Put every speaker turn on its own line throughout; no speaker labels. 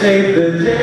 Save the day.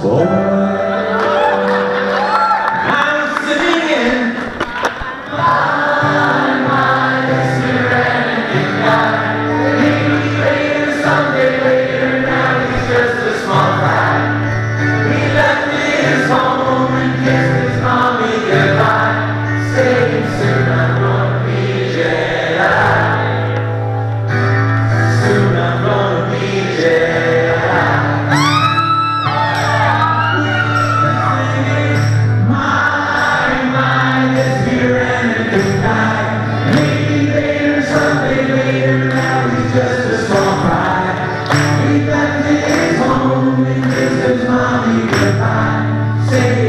born. mommy goodbye. Say